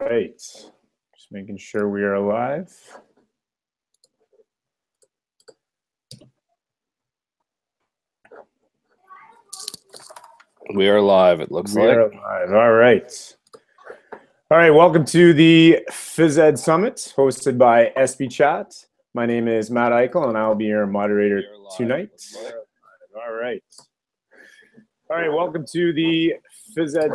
right. Just making sure we are alive. We are live, it looks like. we like. are live. All right. All right. Welcome to the Phys Ed Summit hosted by ESPEchat. My name is Matt Eichel and I'll be your moderator tonight. All right. All right. Welcome to the Phys Ed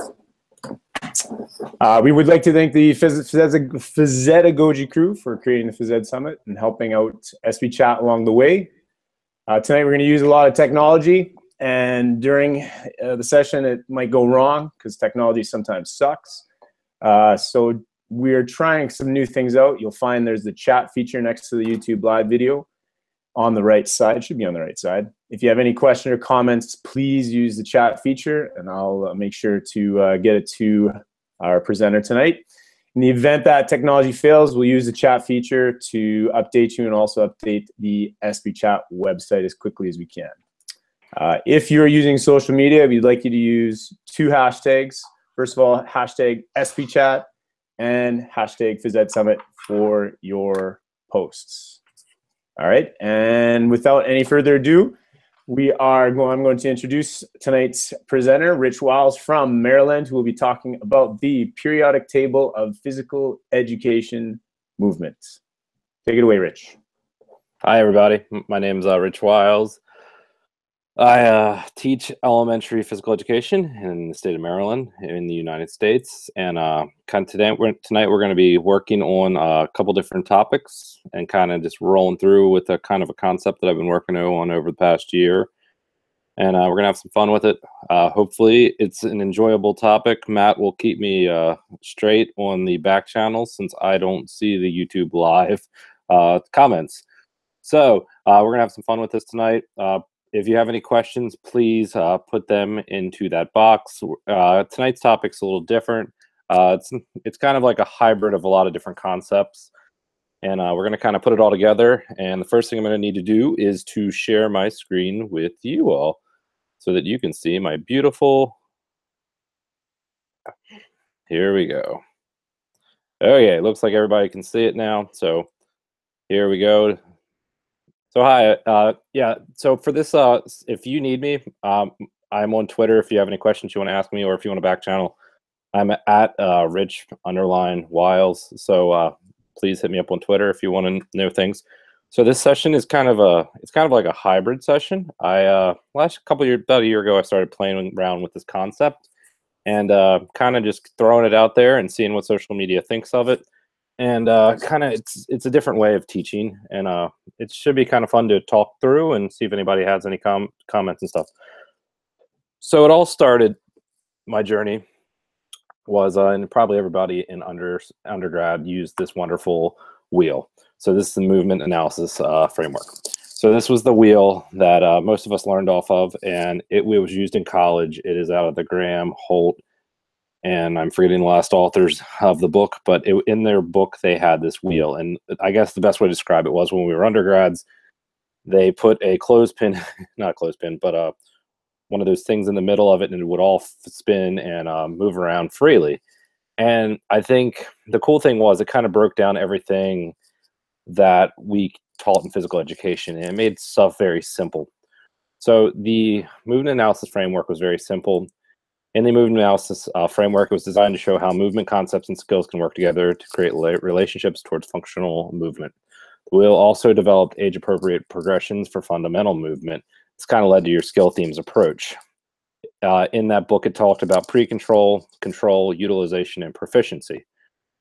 uh, we would like to thank the Physedagogy crew for creating the Phys Ed Summit and helping out ESPEchat along the way. Uh, tonight we're going to use a lot of technology, and during uh, the session it might go wrong because technology sometimes sucks. Uh, so we're trying some new things out. You'll find there's the chat feature next to the YouTube live video on the right side. Should be on the right side. If you have any question or comments, please use the chat feature, and I'll uh, make sure to uh, get it to our presenter tonight. In the event that technology fails, we'll use the chat feature to update you and also update the ESPEchat website as quickly as we can. Uh, if you're using social media, we'd like you to use two hashtags. First of all, hashtag ESPEchat and hashtag Phys Summit for your posts. All right, and without any further ado, we are going, I'm going to introduce tonight's presenter, Rich Wiles from Maryland, who will be talking about the periodic table of physical education movements. Take it away, Rich. Hi, everybody. My name is uh, Rich Wiles. I uh, teach elementary physical education in the state of Maryland in the United States, and uh, kind of today, we're, tonight we're going to be working on a couple different topics and kind of just rolling through with a kind of a concept that I've been working on over the past year, and uh, we're going to have some fun with it. Uh, hopefully, it's an enjoyable topic. Matt will keep me uh, straight on the back channel since I don't see the YouTube live uh, comments. So we're going to have some fun with this tonight if you have any questions, please uh, put them into that box. Uh, tonight's topic's a little different. Uh, it's it's kind of like a hybrid of a lot of different concepts, and uh, we're going to kind of put it all together. And the first thing I'm going to need to do is to share my screen with you all, so that you can see my beautiful. Here we go. Okay, it looks like everybody can see it now. So here we go. So hi, uh, yeah. So for this, uh, if you need me, um, I'm on Twitter. If you have any questions you want to ask me, or if you want a back channel, I'm at uh, Rich underline Wiles. So uh, please hit me up on Twitter if you want to know things. So this session is kind of a, it's kind of like a hybrid session. I uh, last couple years, about a year ago, I started playing around with this concept and uh, kind of just throwing it out there and seeing what social media thinks of it and uh, kind of it's it's a different way of teaching, and uh, it should be kind of fun to talk through and see if anybody has any com- comments and stuff. So it all started. My journey was, uh, and probably everybody in under undergrad used this wonderful wheel. So this is the movement analysis uh, framework. So this was the wheel that uh, most of us learned off of, and it, it was used in college. It is out of the Graham Holt and I'm forgetting the last authors of the book, but it, in their book they had this wheel, and I guess the best way to describe it was when we were undergrads, they put a clothespin, not clothespin, but uh, one of those things in the middle of it, and it would all spin and uh, move around freely. And I think the cool thing was it kind of broke down everything that we taught in physical education, and it made stuff very simple. So the movement analysis framework was very simple in the movement analysis uh, framework, it was designed to show how movement concepts and skills can work together to create relationships towards functional movement. The wheel also developed age-appropriate progressions for fundamental movement. This kind of led to your skill themes approach. Uh, in that book, it talked about pre-control, control, utilization, and proficiency.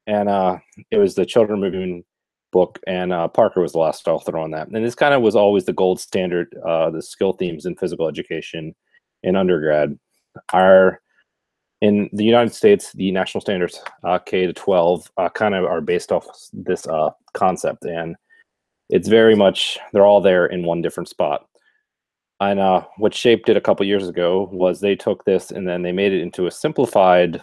And uh, it was the Children Movement book, and uh, Parker was the last author on that. And this kind of was always the gold standard, uh, the skill themes in physical education in undergrad. Our in the United States, the national standards uh, K to 12 uh, kind of are based off this uh, concept, and it's very much they're all there in one different spot. And uh, what shaped it a couple years ago was they took this and then they made it into a simplified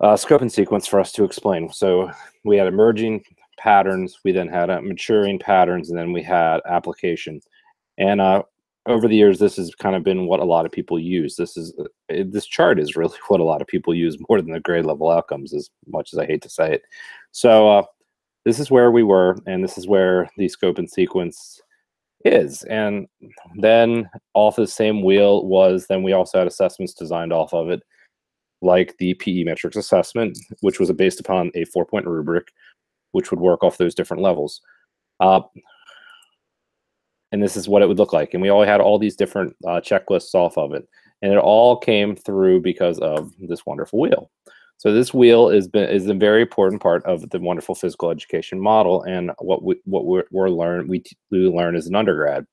uh, scope and sequence for us to explain. So we had emerging patterns, we then had uh, maturing patterns, and then we had application. And over the years, this has kind of been what a lot of people use. This is uh, this chart is really what a lot of people use more than the grade level outcomes, as much as I hate to say it. So uh, this is where we were, and this is where the scope and sequence is. And then off the same wheel was then we also had assessments designed off of it, like the PE metrics assessment, which was based upon a four point rubric, which would work off those different levels. Uh, and this is what it would look like. And we all had all these different uh, checklists off of it. And it all came through because of this wonderful wheel. So this wheel is been, is a very important part of the wonderful physical education model and what we what we're, we're learn we, we learn as an undergrad.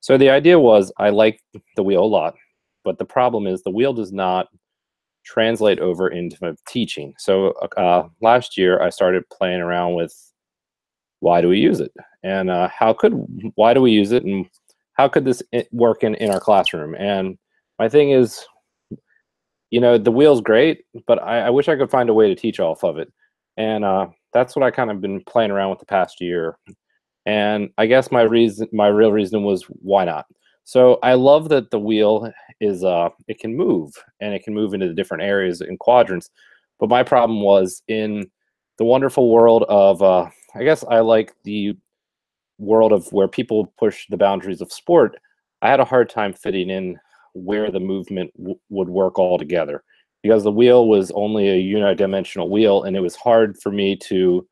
So the idea was I like the wheel a lot, but the problem is the wheel does not translate over into teaching. So uh, last year I started playing around with why do we use it? And uh, how could why do we use it? And how could this work in in our classroom? And my thing is you know the wheel's great but I, I wish i could find a way to teach off of it. And uh, that's what i kind of been playing around with the past year. And i guess my reason my real reason was why not? So i love that the wheel is uh it can move and it can move into the different areas and quadrants. But my problem was in the wonderful world of uh I guess I like the world of where people push the boundaries of sport. I had a hard time fitting in where the movement would work all together because the wheel was only a unidimensional wheel and it was hard for me to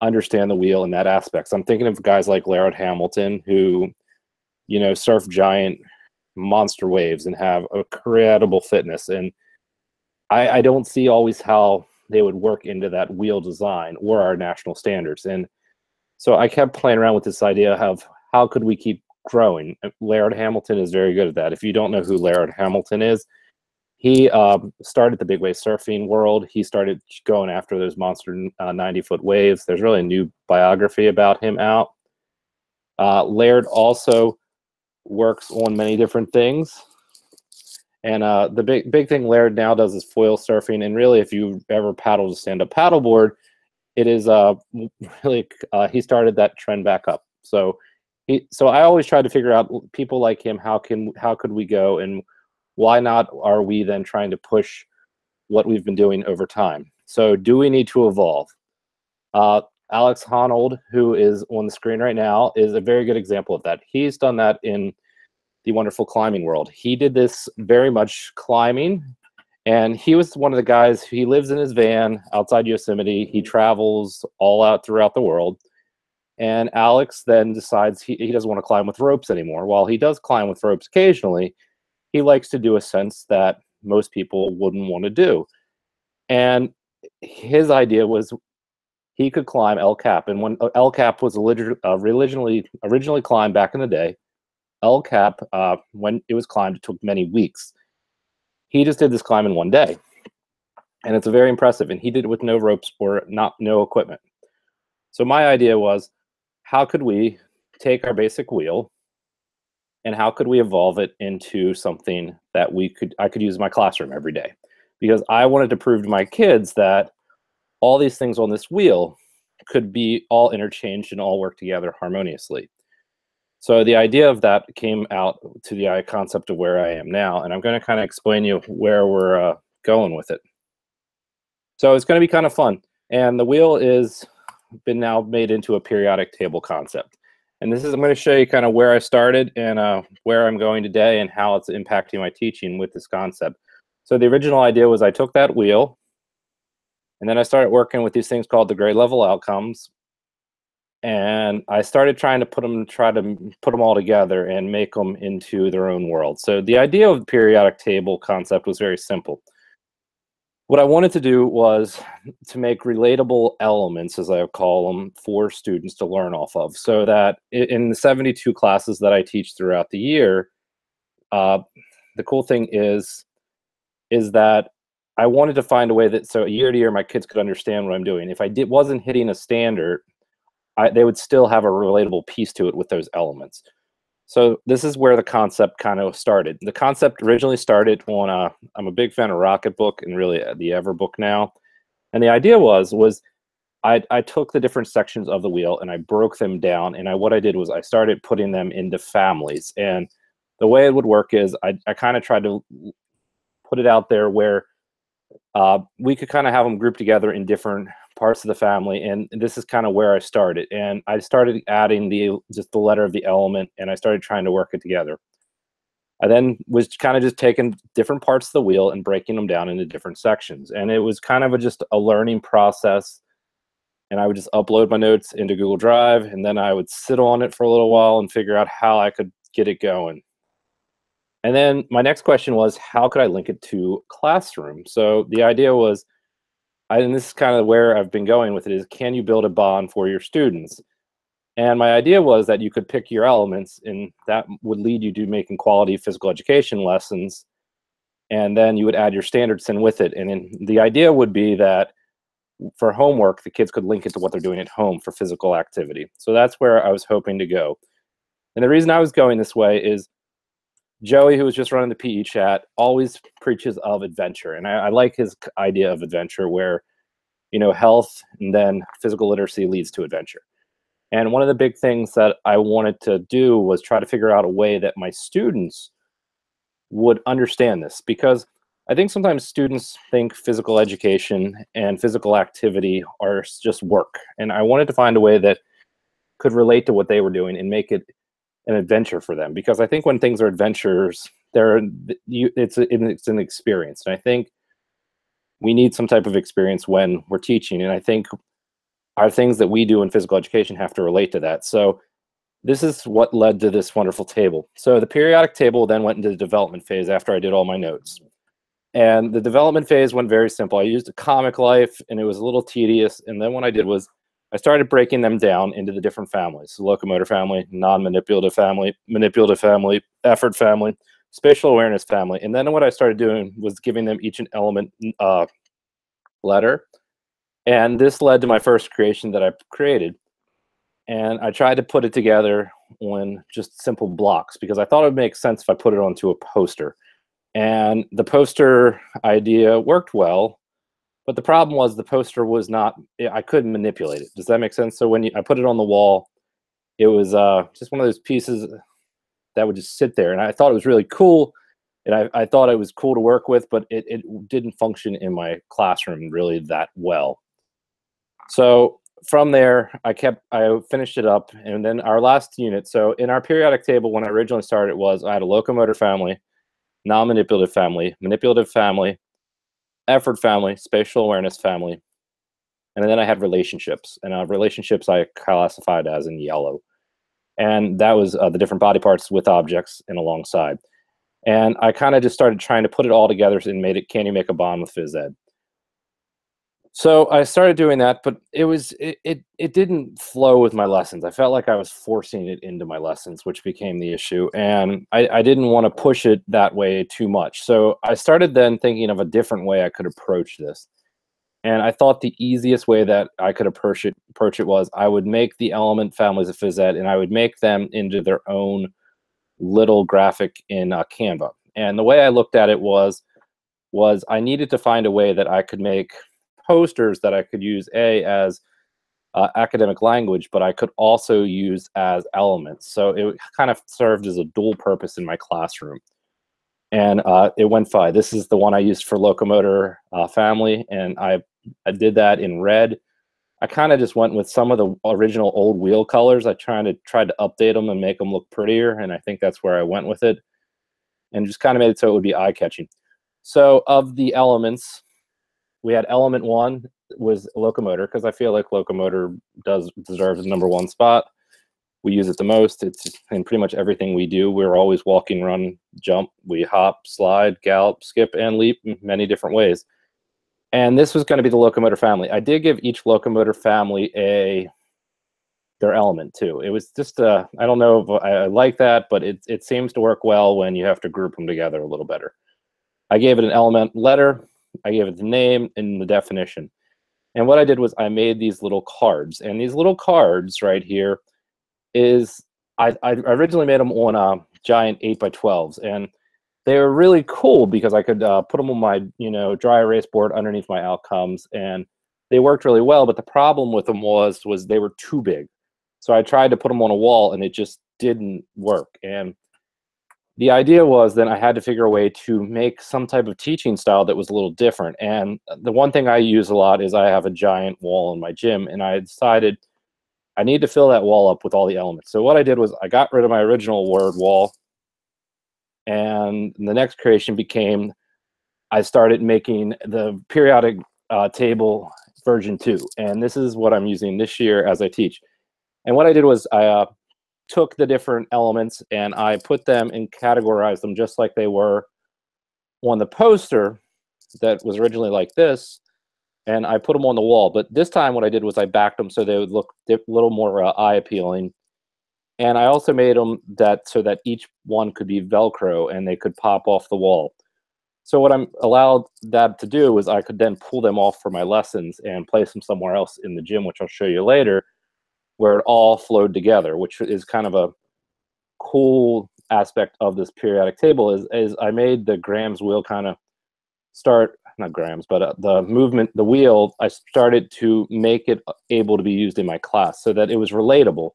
understand the wheel in that aspect. So I'm thinking of guys like Laird Hamilton who, you know, surf giant monster waves and have incredible fitness. And I, I don't see always how they would work into that wheel design or our national standards. And so I kept playing around with this idea of how could we keep growing. Laird Hamilton is very good at that. If you don't know who Laird Hamilton is, he um, started the big wave surfing world. He started going after those monster uh, 90 foot waves. There's really a new biography about him out. Uh, Laird also works on many different things. And uh, the big big thing Laird now does is foil surfing. And really, if you ever paddled a stand up paddleboard, it is uh, really uh, he started that trend back up. So he, so I always try to figure out people like him. How can how could we go and why not are we then trying to push what we've been doing over time? So do we need to evolve? Uh, Alex Honnold, who is on the screen right now, is a very good example of that. He's done that in the wonderful climbing world. He did this very much climbing, and he was one of the guys. He lives in his van outside Yosemite. He travels all out throughout the world. And Alex then decides he, he doesn't want to climb with ropes anymore. While he does climb with ropes occasionally, he likes to do a sense that most people wouldn't want to do. And his idea was he could climb El Cap. And when uh, El Cap was originally originally climbed back in the day, El Cap, uh, when it was climbed, it took many weeks. He just did this climb in one day, and it's very impressive. And he did it with no ropes or not no equipment. So my idea was, how could we take our basic wheel, and how could we evolve it into something that we could I could use in my classroom every day? Because I wanted to prove to my kids that all these things on this wheel could be all interchanged and all work together harmoniously. So the idea of that came out to the concept of where I am now, and I'm going to kind of explain you where we're uh, going with it. So it's going to be kind of fun, and the wheel is been now made into a periodic table concept. And this is I'm going to show you kind of where I started and uh, where I'm going today and how it's impacting my teaching with this concept. So the original idea was I took that wheel, and then I started working with these things called the grade level outcomes, and I started trying to put them, try to put them all together and make them into their own world. So the idea of the periodic table concept was very simple. What I wanted to do was to make relatable elements, as I call them, for students to learn off of, so that in the 72 classes that I teach throughout the year, uh, the cool thing is, is that I wanted to find a way that so year to year my kids could understand what I'm doing. If I did wasn't hitting a standard, I, they would still have a relatable piece to it with those elements. So this is where the concept kind of started. The concept originally started on a, I'm a big fan of Rocketbook and really the Ever book now. And the idea was, was I, I took the different sections of the wheel and I broke them down. And I, what I did was I started putting them into families. And the way it would work is I, I kind of tried to put it out there where uh, we could kind of have them grouped together in different parts of the family and this is kind of where i started and i started adding the just the letter of the element and i started trying to work it together i then was kind of just taking different parts of the wheel and breaking them down into different sections and it was kind of a, just a learning process and i would just upload my notes into google drive and then i would sit on it for a little while and figure out how i could get it going and then my next question was, how could I link it to Classroom? So the idea was, I, and this is kind of where I've been going with it, is can you build a bond for your students? And my idea was that you could pick your elements, and that would lead you to making quality physical education lessons. And then you would add your standards in with it. And the idea would be that for homework, the kids could link it to what they're doing at home for physical activity. So that's where I was hoping to go. And the reason I was going this way is Joey, who was just running the PE chat, always preaches of adventure, and I, I, like his idea of adventure, where you know health and then physical literacy leads to adventure. And one of the big things that I wanted to do was try to figure out a way that my students would understand this, because I think sometimes students think physical education and physical activity are just work, and I wanted to find a way that could relate to what they were doing and make it an adventure for them because I think when things are adventures, they're you, it's a, it's an experience, and I think we need some type of experience when we're teaching, and I think our things that we do in physical education have to relate to that. So this is what led to this wonderful table. So the periodic table then went into the development phase after I did all my notes. And the development phase went very simple. I used a comic life and it was a little tedious. And then what I did was I started breaking them down into the different families the locomotor family, non manipulative family, manipulative family, effort family, spatial awareness family. And then what I started doing was giving them each an element uh, letter. And this led to my first creation that I created. And I tried to put it together on just simple blocks because I thought it would make sense if I put it onto a poster. And the poster idea worked well but the problem was the poster was not, I couldn't manipulate it. Does that make sense? So when you, I put it on the wall, it was uh, just one of those pieces that would just sit there. And I thought it was really cool. And I, I thought it was cool to work with, but it, it didn't function in my classroom really that well. So from there, I kept, I finished it up. And then our last unit, so in our periodic table, when I originally started it was I had a locomotor family, non-manipulative family, manipulative family, effort family, spatial awareness family, and then I had relationships. And uh, relationships I classified as in yellow. And that was uh, the different body parts with objects and alongside. And I kind of just started trying to put it all together and made it, can you make a bond with phys ed? So I started doing that, but it was it, it it didn't flow with my lessons. I felt like I was forcing it into my lessons, which became the issue, and I, I didn't want to push it that way too much. So I started then thinking of a different way I could approach this, and I thought the easiest way that I could approach it approach it was I would make the element families of phys ed, and I would make them into their own little graphic in uh, Canva. And the way I looked at it was was I needed to find a way that I could make posters that I could use a as uh, academic language, but I could also use as elements. So it kind of served as a dual purpose in my classroom. And uh, it went fine. This is the one I used for locomotor uh, family, and I, I did that in red. I kind of just went with some of the original old wheel colors. I tried to tried to update them and make them look prettier, and I think that's where I went with it, and just kind of made it so it would be eye catching. So of the elements, we had element one was locomotor because I feel like locomotor does deserves the number one spot. We use it the most. It's in pretty much everything we do. We're always walking, run, jump. We hop, slide, gallop, skip, and leap many different ways. And this was going to be the locomotor family. I did give each locomotor family a their element too. It was just uh, I don't know if I, I like that, but it it seems to work well when you have to group them together a little better. I gave it an element letter I gave it the name and the definition. And what I did was I made these little cards. And these little cards right here is, I, I originally made them on a giant 8 by 12s And they were really cool because I could uh, put them on my, you know, dry erase board underneath my outcomes. And they worked really well. But the problem with them was, was they were too big. So I tried to put them on a wall and it just didn't work. And the idea was then I had to figure a way to make some type of teaching style that was a little different. And the one thing I use a lot is I have a giant wall in my gym, and I decided I need to fill that wall up with all the elements. So what I did was I got rid of my original word wall, and the next creation became I started making the periodic uh, table version two, and this is what I'm using this year as I teach. And what I did was I uh, took the different elements and I put them and categorized them just like they were on the poster that was originally like this, and I put them on the wall. But this time, what I did was I backed them so they would look a little more uh, eye appealing. And I also made them that so that each one could be Velcro and they could pop off the wall. So what I'm allowed that to do is I could then pull them off for my lessons and place them somewhere else in the gym, which I'll show you later, where it all flowed together, which is kind of a cool aspect of this periodic table is, is I made the Grams wheel kind of start, not Grams, but uh, the movement, the wheel, I started to make it able to be used in my class so that it was relatable.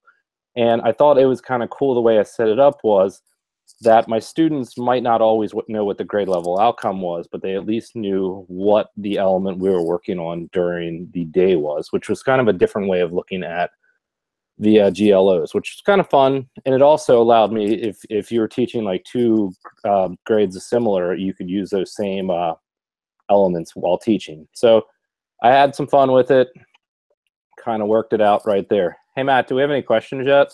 And I thought it was kind of cool the way I set it up was that my students might not always know what the grade level outcome was, but they at least knew what the element we were working on during the day was, which was kind of a different way of looking at uh, GLOs, which is kind of fun. And it also allowed me, if, if you were teaching like two uh, grades similar, you could use those same uh, elements while teaching. So I had some fun with it, kind of worked it out right there. Hey, Matt, do we have any questions yet?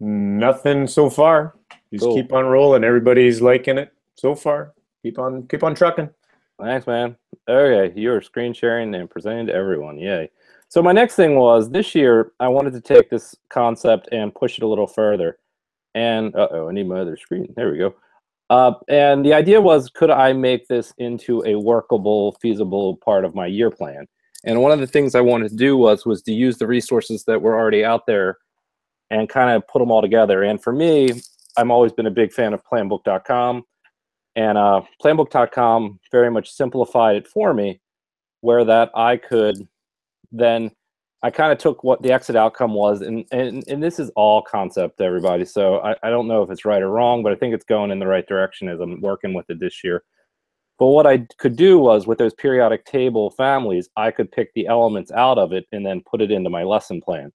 Nothing so far. Just Cool. keep on rolling. Everybody's liking it so far. Keep on, keep on trucking. Thanks, man. Okay, you're screen sharing and presenting to everyone. Yay. So my next thing was this year I wanted to take this concept and push it a little further. And uh oh, I need my other screen. There we go. Uh, and the idea was, could I make this into a workable, feasible part of my year plan? And one of the things I wanted to do was was to use the resources that were already out there and kind of put them all together. And for me, I've always been a big fan of planbook.com. And uh, planbook.com very much simplified it for me, where that I could then I kind of took what the exit outcome was, and and, and this is all concept, everybody. So I, I don't know if it's right or wrong, but I think it's going in the right direction as I'm working with it this year. But what I could do was with those periodic table families, I could pick the elements out of it and then put it into my lesson plan.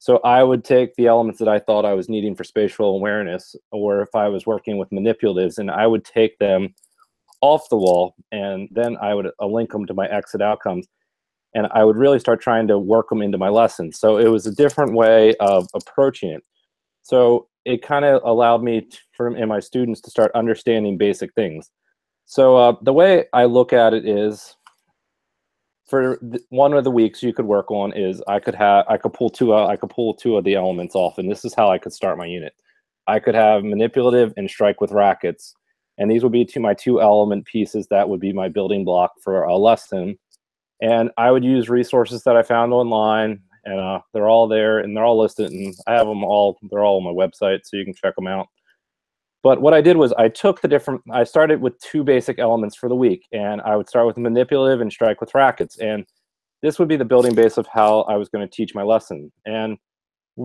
So I would take the elements that I thought I was needing for spatial awareness, or if I was working with manipulatives, and I would take them off the wall, and then I would uh, link them to my exit outcomes, and I would really start trying to work them into my lessons. So it was a different way of approaching it. So it kind of allowed me to, for and my students to start understanding basic things. So uh, the way I look at it is for one of the weeks you could work on is I could have I could pull two I could pull two of the elements off, and this is how I could start my unit. I could have manipulative and strike with rackets, and these would be two my two element pieces that would be my building block for a lesson. And I would use resources that I found online, and uh, they're all there and they're all listed, and I have them all. They're all on my website, so you can check them out. But what I did was I took the different, I started with two basic elements for the week, and I would start with manipulative and strike with rackets. And this would be the building base of how I was going to teach my lesson. And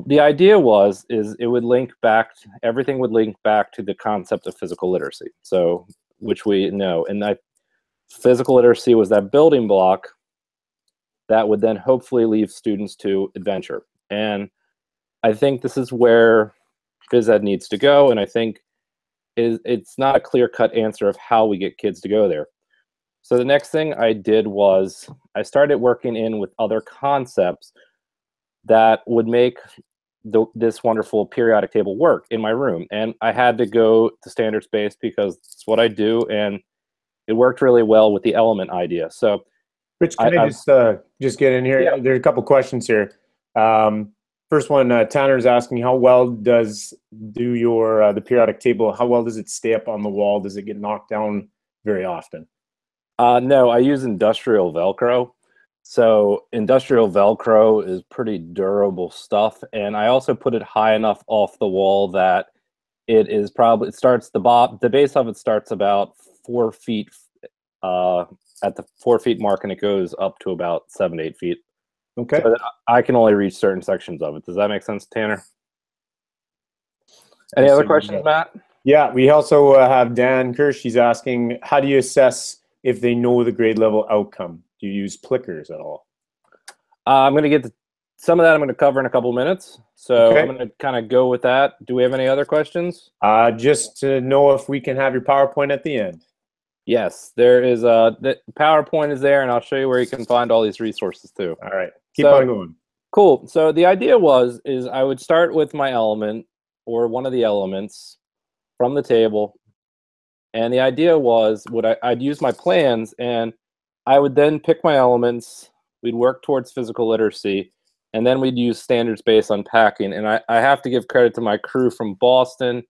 the idea was, is it would link back, to, everything would link back to the concept of physical literacy. So, which we know. And that physical literacy was that building block that would then hopefully leave students to adventure. And I think this is where phys ed needs to go. And I think is it's not a clear cut answer of how we get kids to go there. So the next thing I did was I started working in with other concepts that would make the, this wonderful periodic table work in my room. And I had to go to standards based because it's what I do. And it worked really well with the element idea. So Rich, can I, I- I- just uh, just get in here? Yeah. There's a couple questions here. Um, first one, uh, Tanner's asking, how well does do your uh, the periodic table? How well does it stay up on the wall? Does it get knocked down very often? Uh, no, I use industrial Velcro. So industrial Velcro is pretty durable stuff, and I also put it high enough off the wall that it is probably it starts the bob the base of it starts about four feet uh, at the four feet mark, and it goes up to about seven eight feet. Okay. So that I can only reach certain sections of it. Does that make sense, Tanner? Any other questions, Matt? Yeah, we also uh, have Dan Kirsch. He's asking, how do you assess if they know the grade level outcome? Do you use Plickers at all? Uh, I'm going to get to some of that. I'm going to cover in a couple minutes. So Okay. I'm going to kind of go with that. Do we have any other questions? Uh, just to know if we can have your PowerPoint at the end. Yes, there is. Uh, the PowerPoint is there, and I'll show you where you can find all these resources too. All right, keep So- on going. Cool. So the idea was is I would start with my element or one of the elements from the table, and the idea was would I, I'd use my plans and I would then pick my elements. We'd work towards physical literacy, and then we'd use standards based unpacking. And I, I have to give credit to my crew from Boston,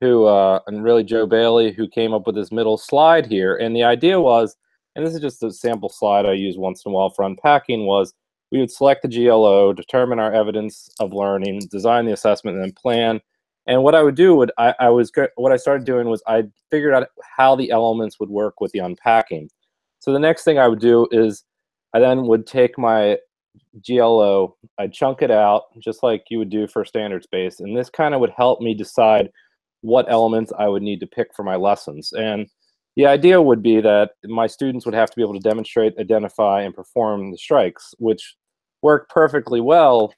who uh, and really Joe Bailey, who came up with this middle slide here. And the idea was, and this is just a sample slide I use once in a while for unpacking, was we would select the GLO, determine our evidence of learning, design the assessment, and then plan. And what I would do would I, I was what I started doing was I figured out how the elements would work with the unpacking. So the next thing I would do is I then would take my GLO, I'd chunk it out just like you would do for standards based, and this kind of would help me decide what elements I would need to pick for my lessons. And the idea would be that my students would have to be able to demonstrate, identify, and perform the strikes, which work perfectly well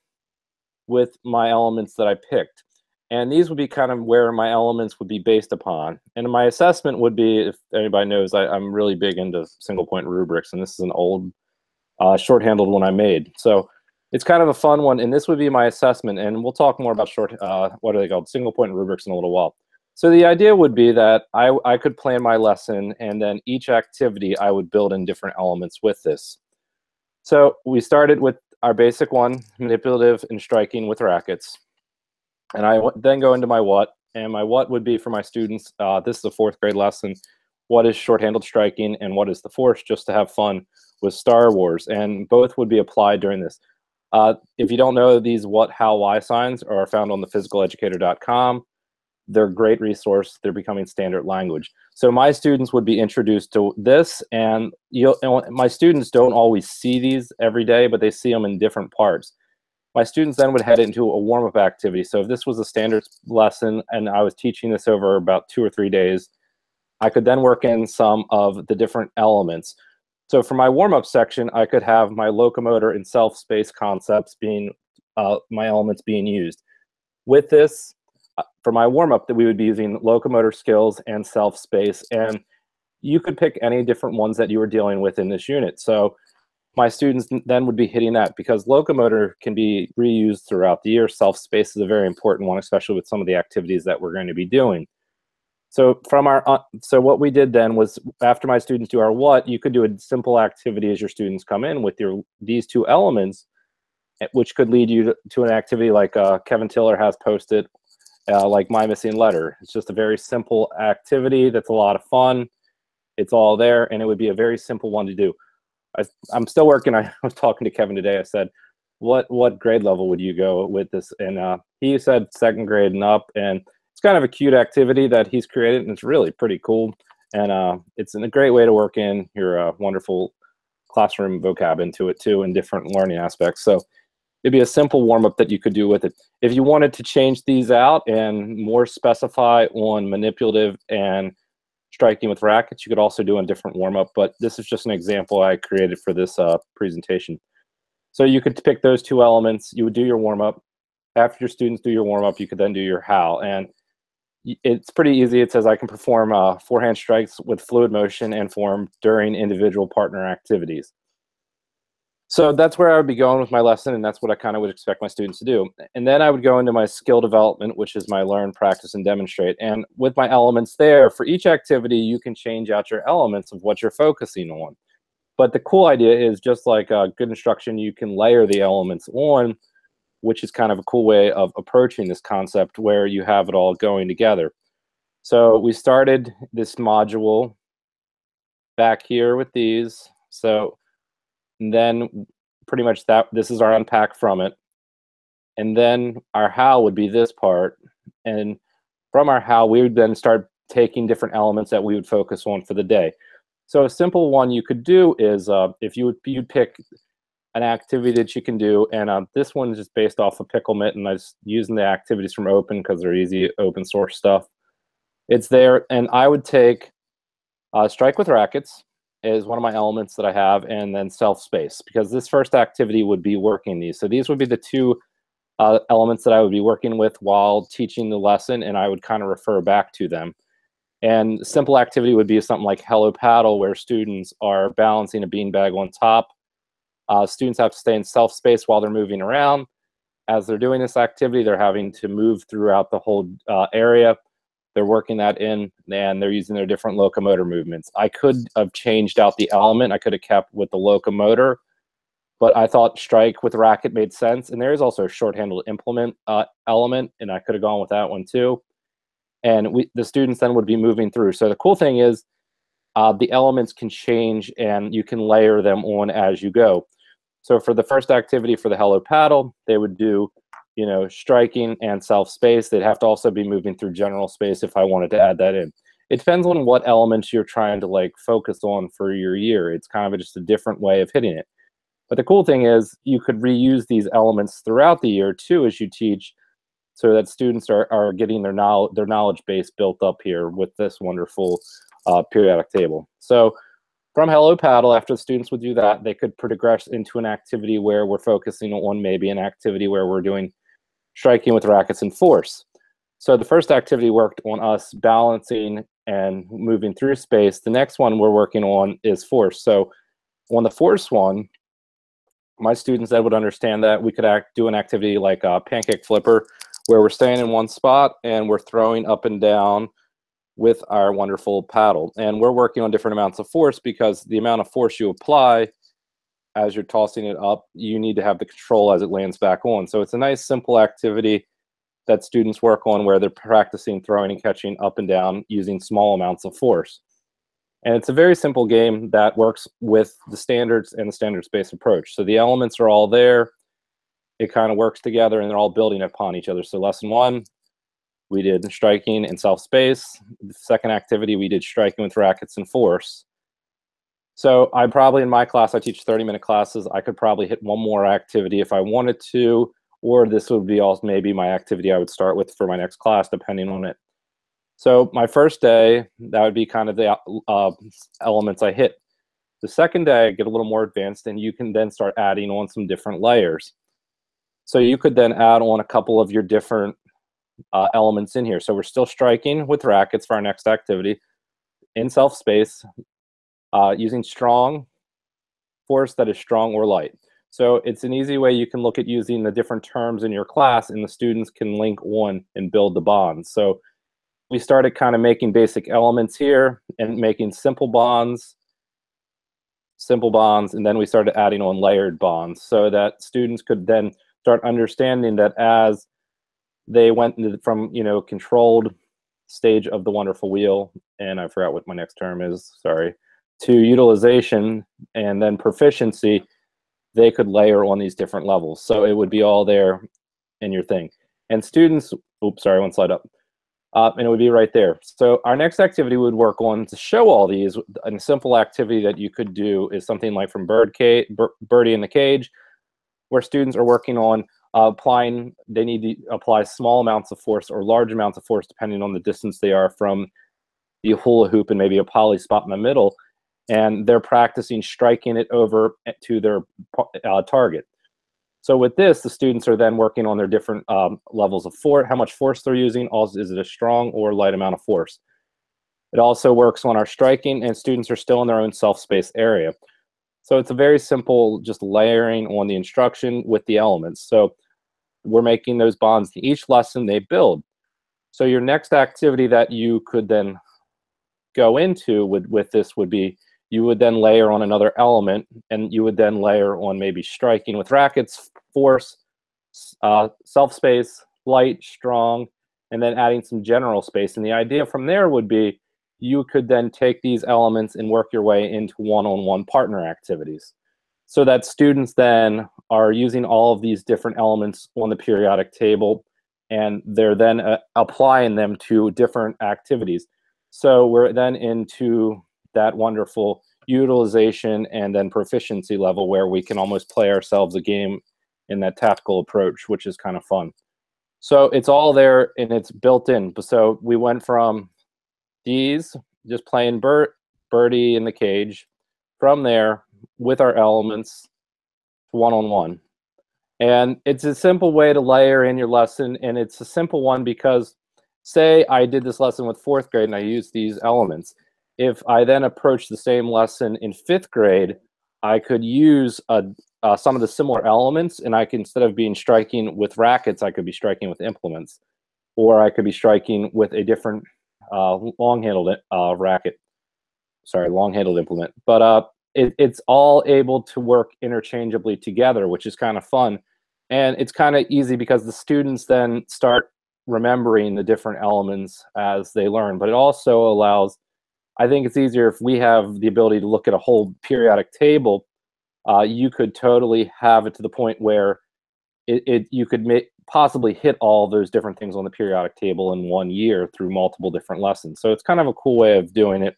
with my elements that I picked. And these would be kind of where my elements would be based upon. And my assessment would be, if anybody knows, I, I'm really big into single point rubrics, and this is an old uh, short-handled one I made. So it's kind of a fun one, and this would be my assessment. And we'll talk more about short, uh, what are they called, single point rubrics in a little while. So the idea would be that I, I could plan my lesson, and then each activity I would build in different elements with this. So we started with our basic one, manipulative and striking with rackets. And I then go into my what, and my what would be for my students. Uh, this is a fourth grade lesson. What is short-handled striking, and what is the force? Just to have fun with Star Wars, and both would be applied during this. Uh, if you don't know, these what, how, why signs are found on the physicaleducator.com. They're a great resource. They're becoming standard language. So my students would be introduced to this, and you'll, and my students don't always see these every day, but they see them in different parts. My students then would head into a warm-up activity. So if this was a standard lesson and I was teaching this over about two or three days, I could then work in some of the different elements. So for my warm-up section, I could have my locomotor and self-space concepts being uh, my elements being used. With this, for my warm-up, that we would be using locomotor skills and self-space, and you could pick any different ones that you were dealing with in this unit. So my students then would be hitting that because locomotor can be reused throughout the year. Self-space is a very important one, especially with some of the activities that we're going to be doing. So from our uh, so what we did then was after my students do our what, you could do a simple activity as your students come in with your these two elements, eh, which could lead you to, to an activity like uh, Kevin Tiller has posted, uh, like my missing letter. It's just a very simple activity that's a lot of fun. It's all there, and it would be a very simple one to do. I, I'm still working. I was talking to Kevin today. I said, "What what grade level would you go with this?" And uh, he said second grade and up, and it's kind of a cute activity that he's created, and it's really pretty cool. And uh, it's a great way to work in your uh, wonderful classroom vocab into it too, and different learning aspects. So it'd be a simple warm up that you could do with it. If you wanted to change these out and more specify on manipulative and striking with rackets, you could also do a different warm up. But this is just an example I created for this uh, presentation. So you could pick those two elements. You would do your warm up. After your students do your warm up, you could then do your how. And it's pretty easy. It says I can perform uh, forehand strikes with fluid motion and form during individual partner activities. So that's where I would be going with my lesson, and that's what I kind of would expect my students to do. And then I would go into my skill development, which is my learn, practice, and demonstrate. And with my elements there, for each activity, you can change out your elements of what you're focusing on. But the cool idea is just like uh, good instruction, you can layer the elements on, which is kind of a cool way of approaching this concept where you have it all going together. So we started this module back here with these. So and then pretty much that this is our unpack from it. And then our how would be this part. And from our how, we would then start taking different elements that we would focus on for the day. So a simple one you could do is uh, if you would you'd pick an activity that you can do. And uh, this one is just based off of Picklemint, and I'm using the activities from Open because they're easy open source stuff. It's there, and I would take uh, Strike with Rackets is one of my elements that I have, and then Self Space because this first activity would be working these. So these would be the two uh, elements that I would be working with while teaching the lesson, and I would kind of refer back to them. And simple activity would be something like Hello Paddle, where students are balancing a beanbag on top uh, students have to stay in self space while they're moving around. As they're doing this activity, they're having to move throughout the whole uh, area. They're working that in and they're using their different locomotor movements. I could have changed out the element. I could have kept with the locomotor, but I thought strike with racket made sense. And there is also a short-handled implement uh, element, and I could have gone with that one too. And we, the students then would be moving through. So the cool thing is uh, the elements can change and you can layer them on as you go. So for the first activity for the Hello Paddle, they would do, you know, striking and self space. They'd have to also be moving through general space if I wanted to add that in. It depends on what elements you're trying to like focus on for your year. It's kind of just a different way of hitting it. But the cool thing is you could reuse these elements throughout the year too as you teach so that students are, are getting their knowledge their knowledge base built up here with this wonderful uh, periodic table. So from Hello Paddle, after the students would do that, they could progress into an activity where we're focusing on maybe an activity where we're doing striking with rackets and force. So the first activity worked on us balancing and moving through space. The next one we're working on is force. So on the force one, my students that would understand that we could act, do an activity like a pancake flipper where we're staying in one spot and we're throwing up and down with our wonderful paddle. And we're working on different amounts of force because the amount of force you apply as you're tossing it up, you need to have the control as it lands back on. So it's a nice simple activity that students work on where they're practicing throwing and catching up and down using small amounts of force. And it's a very simple game that works with the standards and the standards based approach. So the elements are all there. It kind of works together and they're all building upon each other. So lesson one, we did striking and self space. The second activity, we did striking with rackets and force. So I probably in my class, I teach 30 minute classes. I could probably hit one more activity if I wanted to, or this would be all maybe my activity I would start with for my next class, depending on it. So my first day, that would be kind of the uh, elements I hit. The second day, I get a little more advanced, and you can then start adding on some different layers. So you could then add on a couple of your different uh, elements in here. So we're still striking with rackets for our next activity in self space uh, using strong force that is strong or light. So it's an easy way you can look at using the different terms in your class and the students can link one and build the bonds. So we started kind of making basic elements here and making simple bonds, simple bonds, and then we started adding on layered bonds so that students could then start understanding that as they went from you know controlled stage of the wonderful wheel, and I forgot what my next term is. Sorry, to utilization and then proficiency. They could layer on these different levels, so it would be all there in your thing. And students, oops, sorry, one slide up. Uh, and it would be right there. So our next activity would work on to show all these. A simple activity that you could do is something like from Bird Cage, Birdie in the Cage, where students are working on uh, applying, they need to apply small amounts of force or large amounts of force depending on the distance they are from the hula hoop and maybe a poly spot in the middle. And they're practicing striking it over to their uh, target. So with this, the students are then working on their different um, levels of force, how much force they're using. Also, is it a strong or light amount of force? It also works on our striking, and students are still in their own self-space area. So it's a very simple, just layering on the instruction with the elements. So we're making those bonds. Each lesson they build. So your next activity that you could then go into with, with this would be you would then layer on another element and you would then layer on maybe striking with rackets, force, uh, self space, light, strong, and then adding some general space. And the idea from there would be you could then take these elements and work your way into one-on-one partner activities so that students then are using all of these different elements on the periodic table and they're then uh, applying them to different activities. So we're then into that wonderful utilization and then proficiency level where we can almost play ourselves a game in that tactical approach, which is kind of fun. So it's all there and it's built in. So we went from these, just playing Bert, Birdie in the cage. From there, with our elements, one on one. And it's a simple way to layer in your lesson. And it's a simple one because, say, I did this lesson with fourth grade and I used these elements. If I then approach the same lesson in fifth grade, I could use a, uh, some of the similar elements, and I could instead of being striking with rackets, I could be striking with implements, or I could be striking with a different uh, long-handled uh, racket. Sorry, long-handled implement. But uh, it, it's all able to work interchangeably together, which is kind of fun, and it's kind of easy because the students then start remembering the different elements as they learn. But it also allows I think it's easier if we have the ability to look at a whole periodic table. Uh, you could totally have it to the point where it, it you could make, possibly hit all those different things on the periodic table in one year through multiple different lessons. So it's kind of a cool way of doing it.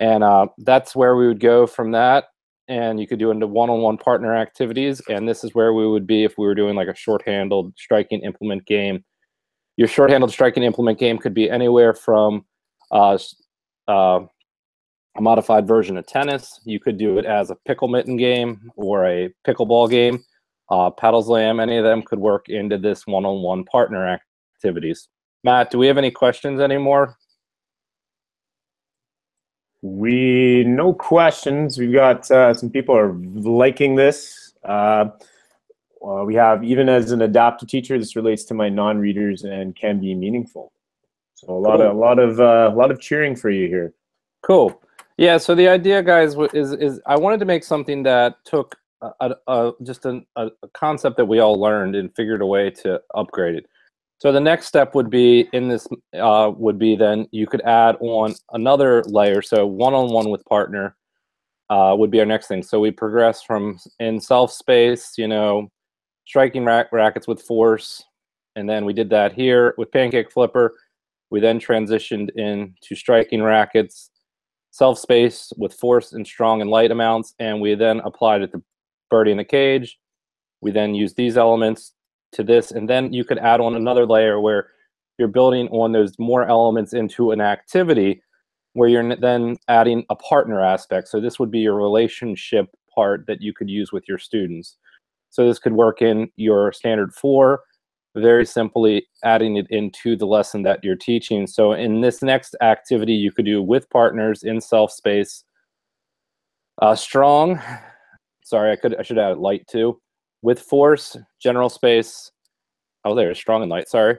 And uh, that's where we would go from that. And you could do into one-on-one partner activities. And this is where we would be if we were doing like a short-handled striking implement game. Your short-handled striking implement game could be anywhere from uh, uh, a modified version of tennis. You could do it as a pickle mitten game or a pickleball game. Uh, paddle slam, any of them could work into this one-on-one partner activities. Matt, do we have any questions anymore? We no questions. We've got uh, some people are liking this. Uh, well, we have even as an adaptive teacher, this relates to my non-readers and can be meaningful. So a lot cool. of a lot of uh, a lot of cheering for you here. Cool. Yeah. So the idea, guys, is is I wanted to make something that took a, a, a just an, a, concept that we all learned and figured a way to upgrade it. So the next step would be in this uh, would be then you could add on another layer. So one-on-one with partner uh, would be our next thing. So we progress from in self space, you know, striking rack rackets with force, and then we did that here with pancake flipper we then transitioned into striking rackets, self space with force and strong and light amounts, and we then applied it to birdie in the cage. We then used these elements to this, and then you could add on another layer where you're building on those more elements into an activity where you're then adding a partner aspect. So this would be your relationship part that you could use with your students. So this could work in your standard four, very simply adding it into the lesson that you're teaching. So in this next activity, you could do with partners in self space. Uh, strong, sorry, I could I should add light too. With force, general space. Oh, there's strong and light. Sorry.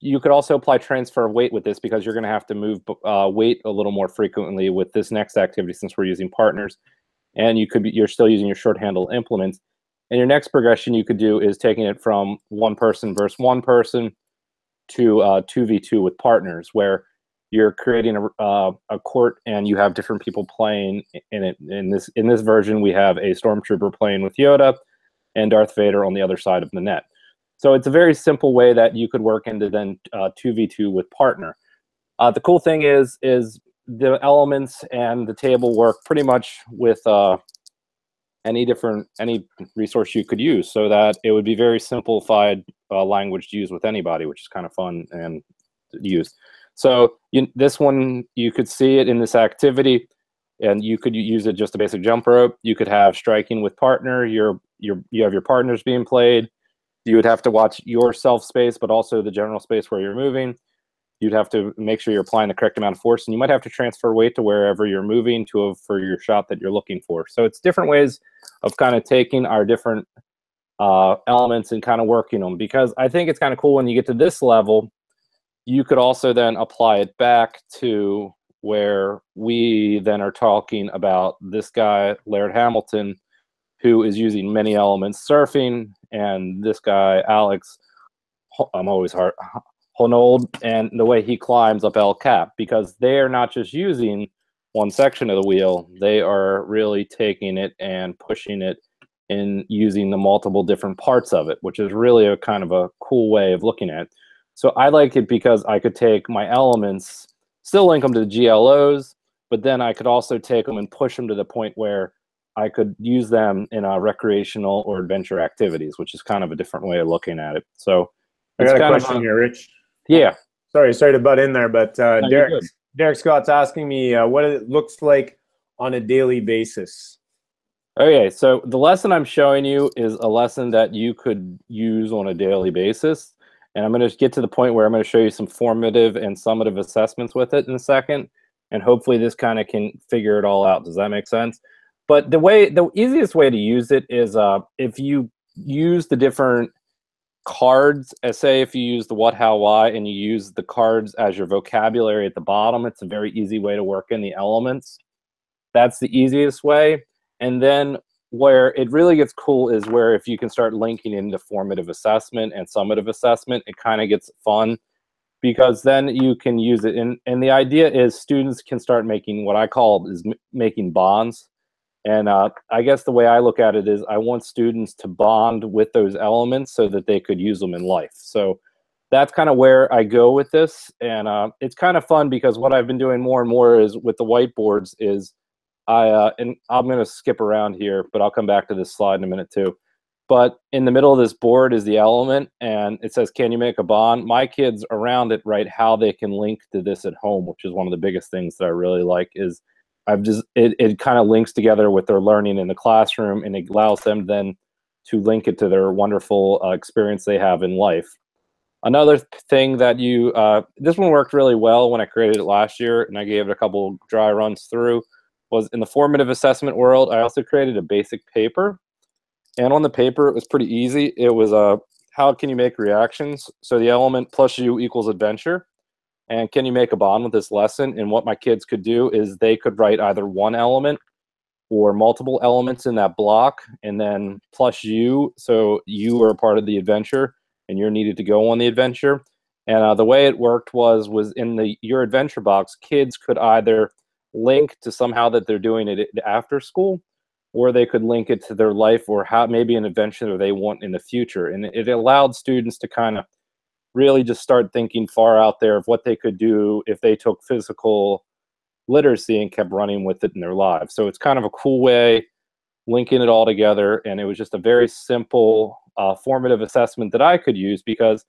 You could also apply transfer of weight with this because you're going to have to move uh, weight a little more frequently with this next activity since we're using partners. And you could be you're still using your short handle implements. And your next progression you could do is taking it from one person versus one person to uh, 2v2 with partners, where you're creating a, uh, a court and you have different people playing in it. In this in this version, we have a stormtrooper playing with Yoda and Darth Vader on the other side of the net. So it's a very simple way that you could work into then uh, 2v2 with partner. Uh, the cool thing is is the elements and the table work pretty much with uh, any different any resource you could use so that it would be very simplified uh, language to use with anybody which is kind of fun and use. So you, this one you could see it in this activity and you could use it just a basic jump rope. You could have striking with partner your your you have your partners being played. You would have to watch your self space but also the general space where you're moving you'd have to make sure you're applying the correct amount of force and you might have to transfer weight to wherever you're moving to a, for your shot that you're looking for. So it's different ways of kind of taking our different uh, elements and kind of working them because i think it's kind of cool when you get to this level you could also then apply it back to where we then are talking about this guy laird hamilton who is using many elements surfing and this guy alex i'm always hard Honnold and the way he climbs up El Cap because they are not just using one section of the wheel, they are really taking it and pushing it and using the multiple different parts of it, which is really a kind of a cool way of looking at it. So I like it because I could take my elements, still link them to the GLOs, but then I could also take them and push them to the point where I could use them in uh, recreational or adventure activities, which is kind of a different way of looking at it. So I got a question here, Rich. Yeah. Sorry, sorry to butt in there, but uh, no, Derek, Derek Scott's asking me uh, what it looks like on a daily basis. Okay, so the lesson I'm showing you is a lesson that you could use on a daily basis. And I'm going to get to the point where I'm going to show you some formative and summative assessments with it in a second. And hopefully this kind of can figure it all out. Does that make sense? But the way, the easiest way to use it is uh, if you use the different cards, uh, say if you use the what, how, why, and you use the cards as your vocabulary at the bottom, it's a very easy way to work in the elements. That's the easiest way. And then where it really gets cool is where if you can start linking into formative assessment and summative assessment, it kind of gets fun because then you can use it. And, and the idea is students can start making what I call is making bonds. And uh, I guess the way I look at it is I want students to bond with those elements so that they could use them in life. So that's kind of where I go with this. And uh, it's kind of fun because what I've been doing more and more is with the whiteboards is I uh, and I'm going to skip around here, but I'll come back to this slide in a minute too. But in the middle of this board is the element, and it says, "Can you make a bond?" My kids around it write how they can link to this at home, which is one of the biggest things that I really like. Is I've just it, it kind of links together with their learning in the classroom, and it allows them then to link it to their wonderful uh, experience they have in life. Another thing that you uh, this one worked really well when I created it last year, and I gave it a couple dry runs through was in the formative assessment world, I also created a basic paper. And on the paper, it was pretty easy. It was uh, how can you make reactions? So the element plus you equals adventure. And can you make a bond with this lesson? And what my kids could do is they could write either one element or multiple elements in that block and then plus you. So you are a part of the adventure and you're needed to go on the adventure. And uh, the way it worked was was in the your adventure box, kids could either link to somehow that they're doing it after school or they could link it to their life or how maybe an adventure that they want in the future and it allowed students to kind of really just start thinking far out there of what they could do if they took physical literacy and kept running with it in their lives so it's kind of a cool way linking it all together and it was just a very simple uh, formative assessment that i could use because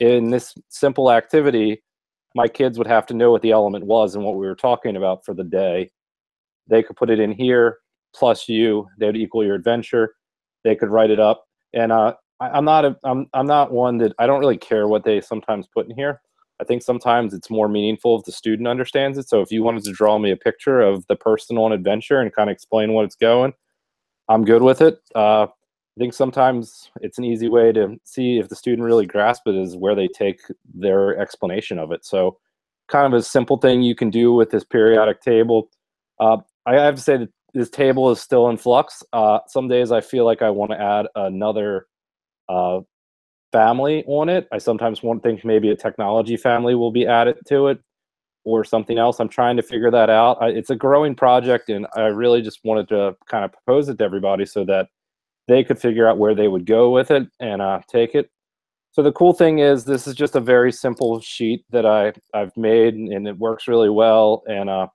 in this simple activity my kids would have to know what the element was and what we were talking about for the day. They could put it in here plus you. They would equal your adventure. They could write it up. And uh, I, am not a, I'm I'm not one that I don't really care what they sometimes put in here. I think sometimes it's more meaningful if the student understands it. So if you wanted to draw me a picture of the person on adventure and kind of explain what it's going, I'm good with it. Uh, I think sometimes it's an easy way to see if the student really grasps it is where they take their explanation of it. So kind of a simple thing you can do with this periodic table. Uh, I have to say that this table is still in flux. Uh, some days I feel like I want to add another uh, family on it. I sometimes want think maybe a technology family will be added to it or something else. I'm trying to figure that out. I, it's a growing project and I really just wanted to kind of propose it to everybody so that they could figure out where they would go with it and uh, take it. So the cool thing is this is just a very simple sheet that I, I've made and it works really well. And a uh,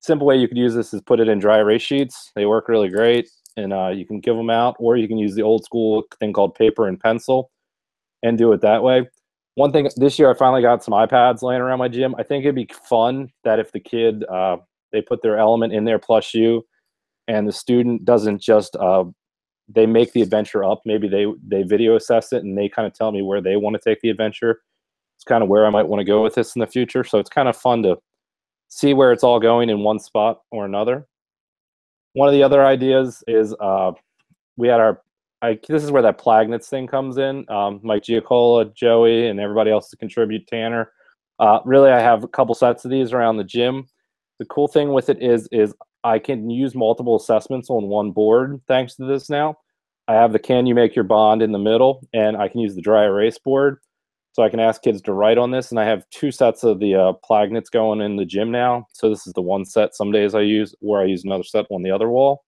simple way you could use this is put it in dry erase sheets. They work really great and uh, you can give them out or you can use the old school thing called paper and pencil and do it that way. One thing this year I finally got some iPads laying around my gym. I think it'd be fun that if the kid, uh, they put their element in there plus you and the student doesn't just uh, they make the adventure up. Maybe they they video assess it and they kind of tell me where they want to take the adventure. It's kind of where I might want to go with this in the future. So it's kind of fun to see where it's all going in one spot or another. One of the other ideas is uh, we had our I, this is where that Plagnets thing comes in. Um, Mike Giacola, Joey, and everybody else to contribute. Tanner. Uh, really, I have a couple sets of these around the gym. The cool thing with it is is I can use multiple assessments on one board thanks to this now. I have the can you make your bond in the middle, and I can use the dry erase board. So I can ask kids to write on this, and I have two sets of the uh, Plagnets going in the gym now. So this is the one set some days I use, where I use another set on the other wall.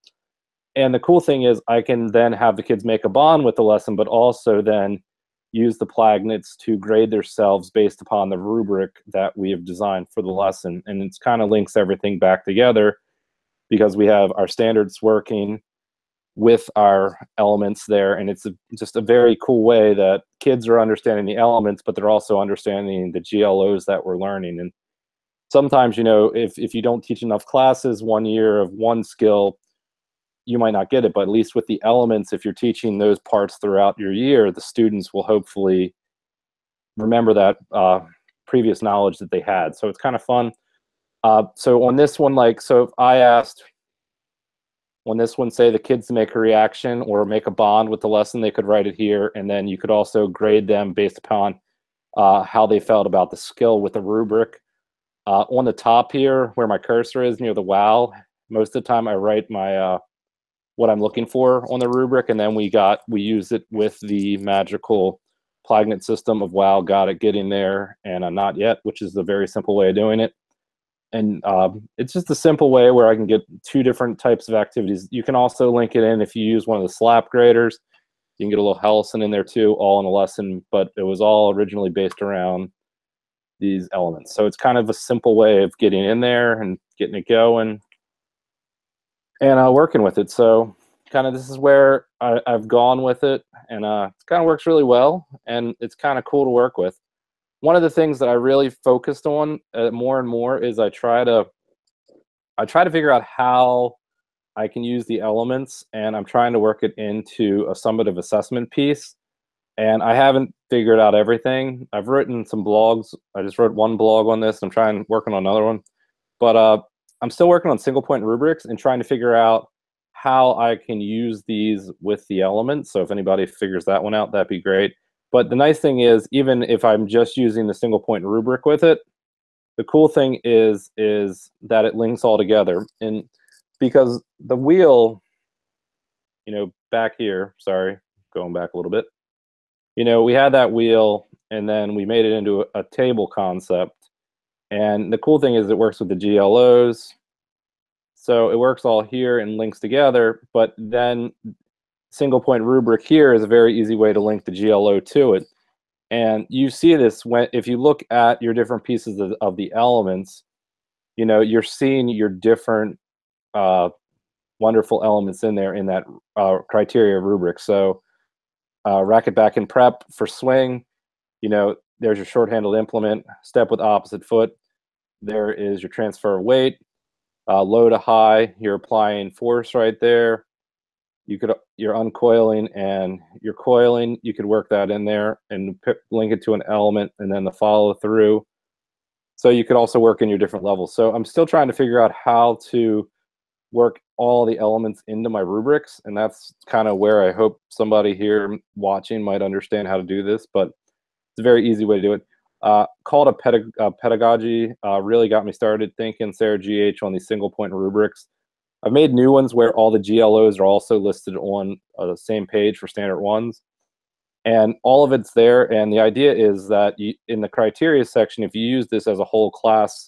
And the cool thing is I can then have the kids make a bond with the lesson, but also then use the Plagnets to grade themselves based upon the rubric that we have designed for the lesson. And it's kind of links everything back together because we have our standards working with our elements there. And it's a, just a very cool way that kids are understanding the elements, but they're also understanding the GLOs that we're learning. And sometimes, you know, if, if you don't teach enough classes one year of one skill, you might not get it, but at least with the elements, if you're teaching those parts throughout your year, the students will hopefully remember that uh, previous knowledge that they had. So it's kind of fun. Uh, so on this one, like, so I asked, on this one, say the kids make a reaction or make a bond with the lesson, they could write it here. And then you could also grade them based upon uh, how they felt about the skill with the rubric. Uh, on the top here, where my cursor is near the wow, most of the time I write my uh, what I'm looking for on the rubric, and then we got we use it with the magical Plagnet system of wow, got it, getting there, and uh, not yet, which is a very simple way of doing it. And um, it's just a simple way where I can get two different types of activities. You can also link it in if you use one of the slap graders. You can get a little Hellison in there too, all in a lesson, but it was all originally based around these elements. So it's kind of a simple way of getting in there and getting it going and uh, working with it. So kind of this is where I, have gone with it, and uh, it kind of works really well, and it's kind of cool to work with. One of the things that I really focused on uh, more and more is I try to I try to figure out how I can use the elements, and I'm trying to work it into a summative assessment piece. And I haven't figured out everything. I've written some blogs. I just wrote one blog on this. I'm trying working on another one, but uh, I'm still working on single point rubrics and trying to figure out how I can use these with the elements. So if anybody figures that one out, that'd be great. But the nice thing is, even if I'm just using the single point rubric with it, the cool thing is is that it links all together. And because the wheel, you know, back here, sorry, going back a little bit, you know, we had that wheel and then we made it into a, a table concept and the cool thing is it works with the GLOs. So it works all here and links together, but then single point rubric here is a very easy way to link the GLO to it. And you see this when if you look at your different pieces of, of the elements, you know, you're seeing your different uh, wonderful elements in there in that uh, criteria rubric. So uh, racket back and prep for swing, you know, there's your short-handled implement, step with opposite foot. There is your transfer weight, uh, low to high. You're applying force right there. You could you're uncoiling and you're coiling. You could work that in there and link it to an element, and then the follow through. So you could also work in your different levels. So I'm still trying to figure out how to work all the elements into my rubrics, and that's kind of where I hope somebody here watching might understand how to do this. But it's a very easy way to do it. Uh, Cult of Pedag uh, pedagogy uh, really got me started thinking Sarah GH on these single point rubrics. I've made new ones where all the GLOs are also listed on uh, the same page for standard ones. And all of it's there. And the idea is that you, in the criteria section, if you use this as a whole class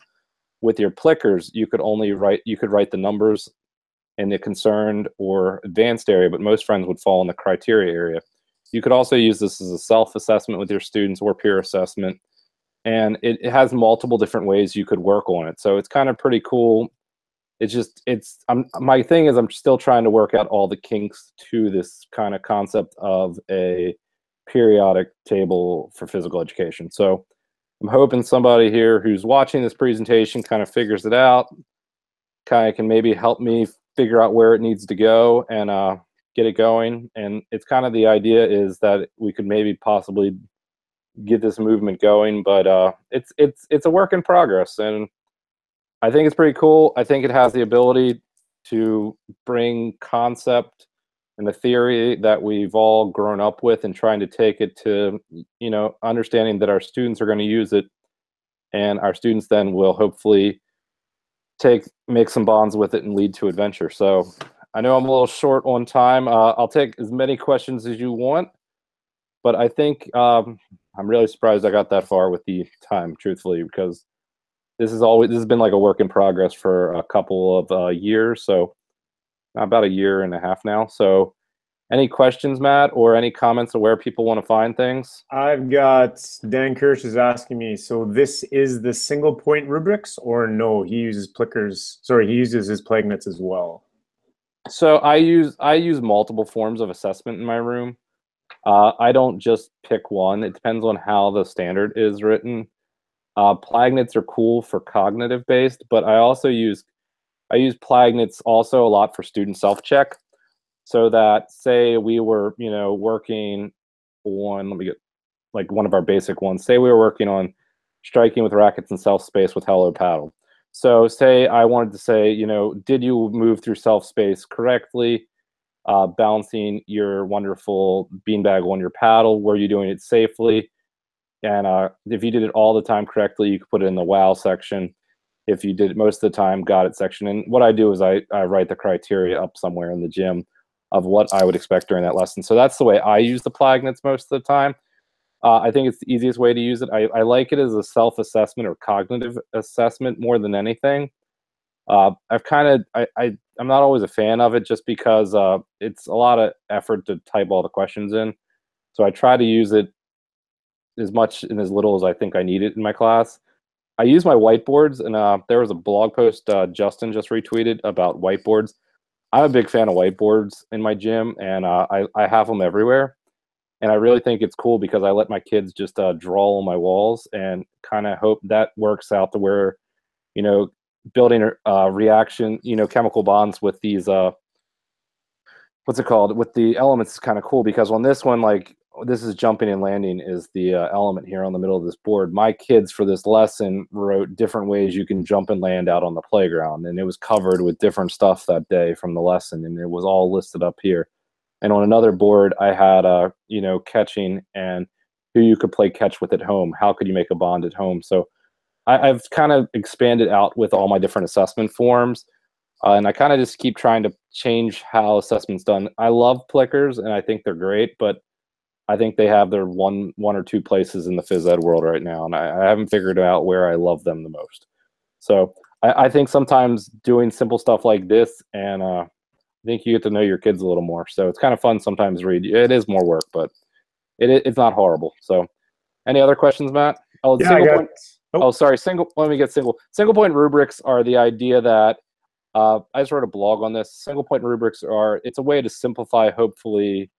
with your plickers, you could only write, you could write the numbers in the concerned or advanced area, but most friends would fall in the criteria area. You could also use this as a self-assessment with your students or peer assessment. And it, it, has multiple different ways you could work on it. So it's kind of pretty cool. It's just, it's, I'm, my thing is I'm still trying to work out all the kinks to this kind of concept of a periodic table for physical education. So I'm hoping somebody here who's watching this presentation kind of figures it out, kind of can maybe help me figure out where it needs to go and uh, get it going. And it's kind of the idea is that we could maybe possibly get this movement going, but uh, it's it's it's a work in progress, and I think it's pretty cool. I think it has the ability to bring concept and the theory that we've all grown up with and trying to take it to you know understanding that our students are going to use it and our students then will hopefully take make some bonds with it and lead to adventure so I know I'm a little short on time. Uh, I'll take as many questions as you want, but I think um, I'm really surprised I got that far with the time, truthfully, because this is always this has been like a work in progress for a couple of uh, years, so about a year and a half now. So any questions, Matt, or any comments of where people want to find things? I've got Dan Kirsch is asking me. So this is the single point rubrics, or no? He uses Plickers. Sorry, he uses his Plagnets as well. So I use I use multiple forms of assessment in my room. Uh, I don't just pick one. It depends on how the standard is written. Uh, Plagnets are cool for cognitive based, but I also use I use Plagnets also a lot for student self check so that say we were you know working on let me get like one of our basic ones. Say we were working on striking with rackets and self space with hello paddle. So say i wanted to say you know did you move through self space correctly? Uh, balancing your wonderful beanbag on your paddle were you doing it safely and uh, if you did it all the time correctly you could put it in the wow section if you did it most of the time got it section and what i do is i, I write the criteria up somewhere in the gym of what I would expect during that lesson. So that's the way I use the Plagnets most of the time. Uh, I think it's the easiest way to use it. I, I like it as a self-assessment or cognitive assessment more than anything. Uh, I've kind of I, I I'm not always a fan of it just because uh, it's a lot of effort to type all the questions in. So I try to use it as much and as little as I think I need it in my class. I use my whiteboards, and uh, there was a blog post uh, Justin just retweeted about whiteboards. I'm a big fan of whiteboards in my gym, and uh, I I have them everywhere. And I really think it's cool because I let my kids just uh, draw on my walls, and kind of hope that works out to where, you know, building a uh, reaction, you know, chemical bonds with these uh, what's it called with the elements is kind of cool because on this one, like this is jumping and landing is the uh, element here on the middle of this board. My kids for this lesson wrote different ways you can jump and land out on the playground, and it was covered with different stuff that day from the lesson, and it was all listed up here. And on another board, I had uh, you know catching and who you could play catch with at home. How could you make a bond at home? So I, have kind of expanded out with all my different assessment forms. Uh, and I kind of just keep trying to change how assessment's done. I love Plickers and I think they're great, but I think they have their one one or two places in the phys ed world right now, and I, I haven't figured out where I love them the most. So I, I, think sometimes doing simple stuff like this, and uh, I think you get to know your kids a little more. So it's kind of fun sometimes. Read it is more work, but it, it's not horrible. So any other questions, Matt? Oh, yeah, single point. Oh. oh, sorry. Single. Let me get single. Single point rubrics are the idea that uh, I just wrote a blog on this. Single point rubrics are it's a way to simplify, hopefully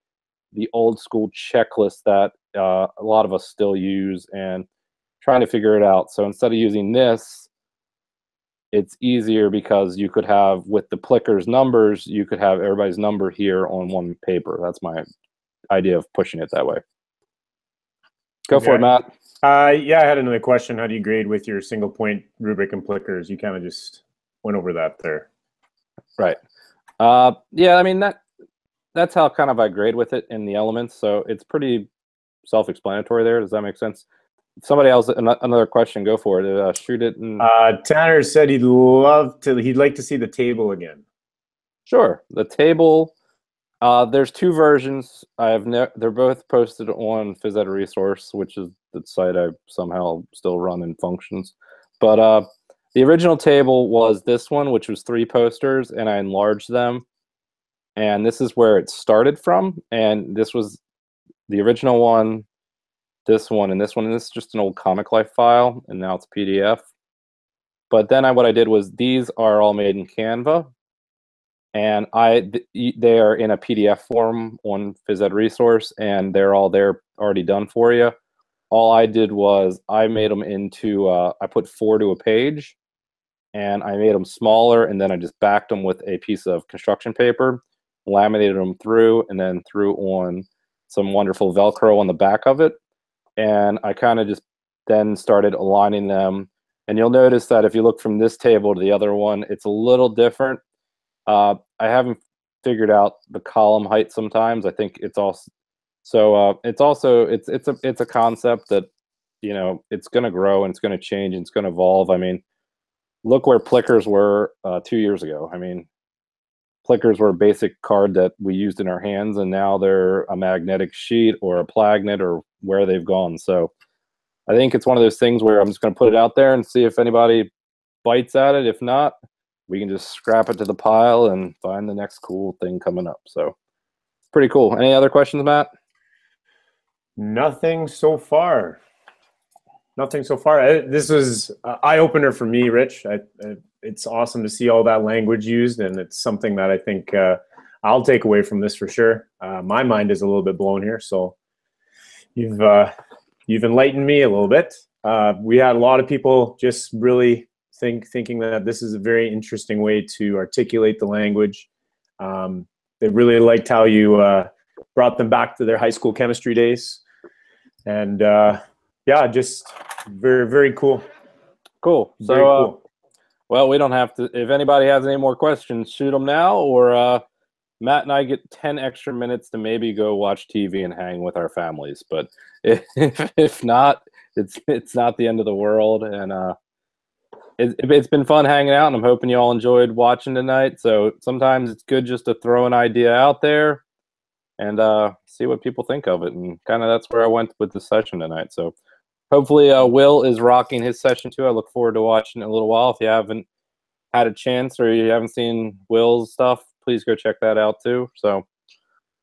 the old school checklist that uh, a lot of us still use and trying to figure it out. So instead of using this, it's easier because you could have with the Plickers numbers, you could have everybody's number here on one paper. That's my idea of pushing it that way. Go okay. for it, Matt. Uh, yeah, I had another question. How do you grade with your single point rubric and Plickers? You kind of just went over that there. Right. Uh, yeah, I mean that that's how kind of I grade with it in the elements. So it's pretty self-explanatory there. Does that make sense? Somebody else, another question. Go for it. Uh, shoot it. And... Uh, Tanner said he'd love to. He'd like to see the table again. Sure, the table. Uh, there's two versions. I have ne- they're both posted on Phys Ed Resource, which is the site I somehow still run and functions. But uh, the original table was this one, which was three posters, and I enlarged them and this is where it started from and this was the original one this one and this one and this is just an old comic life file and now it's pdf but then I, what i did was these are all made in canva and i they are in a pdf form on phys ed resource and they're all there already done for you. All i did was i made them into uh, i put four to a page and i made them smaller and then i just backed them with a piece of construction paper laminated them through, and then threw on some wonderful Velcro on the back of it. And I kind of just then started aligning them. And you'll notice that if you look from this table to the other one, it's a little different. Uh, I haven't figured out the column height sometimes. I think it's also so uh, it's also it's it's a it's a concept that you know it's going to grow and it's going to change and it's going to evolve. I mean, look where Plickers were uh, two years ago. I mean, Plickers were a basic card that we used in our hands, and now they're a magnetic sheet or a plagnet or where they've gone. So I think it's one of those things where I'm just going to put it out there and see if anybody bites at it. If not, we can just scrap it to the pile and find the next cool thing coming up. So pretty cool. Any other questions, Matt? Nothing so far. Nothing so far. I, this was eye opener for me, Rich. I, I, it's awesome to see all that language used, and it's something that I think uh, I'll take away from this for sure. Uh, my mind is a little bit blown here, so you've uh, you've enlightened me a little bit. Uh, we had a lot of people just really think thinking that this is a very interesting way to articulate the language. Um, they really liked how you uh, brought them back to their high school chemistry days, and uh, yeah, just very very cool. Cool. So, Very cool. Well, we don't have to. If anybody has any more questions, shoot them now, or uh, Matt and I get ten extra minutes to maybe go watch TV and hang with our families. But if, if not, it's it's not the end of the world, and uh, it, it's been fun hanging out, and I'm hoping you all enjoyed watching tonight. So sometimes it's good just to throw an idea out there and uh, see what people think of it, and kind of that's where I went with the session tonight. So hopefully, uh, Will is rocking his session too. I look forward to watching it in a little while. If you haven't had a chance or you haven't seen Will's stuff, please go check that out too. So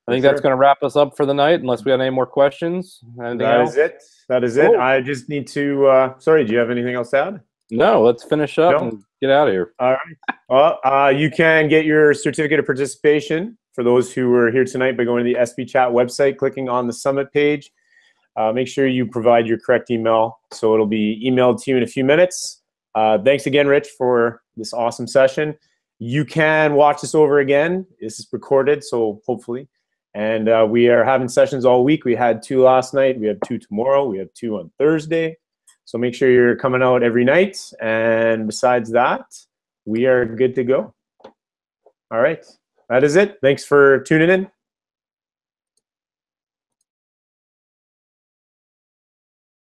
I think that's going to wrap us up for the night, unless we got any more questions. Anything That else? is it. That is it. I just need to. Uh, sorry, do you have anything else to add? No, let's finish up No. and get out of here. All right. Well, uh, you can get your certificate of participation for those who were here tonight by going to the ESPEchat website, clicking on the summit page. Uh, make sure you provide your correct email, so it'll be emailed to you in a few minutes. Uh, thanks again, Rich, for this awesome session. You can watch this over again. This is recorded, so hopefully. And uh, we are having sessions all week. We had two last night. We have two tomorrow. We have two on Thursday. So make sure you're coming out every night. And besides that, we are good to go. All right. That is it. Thanks for tuning in.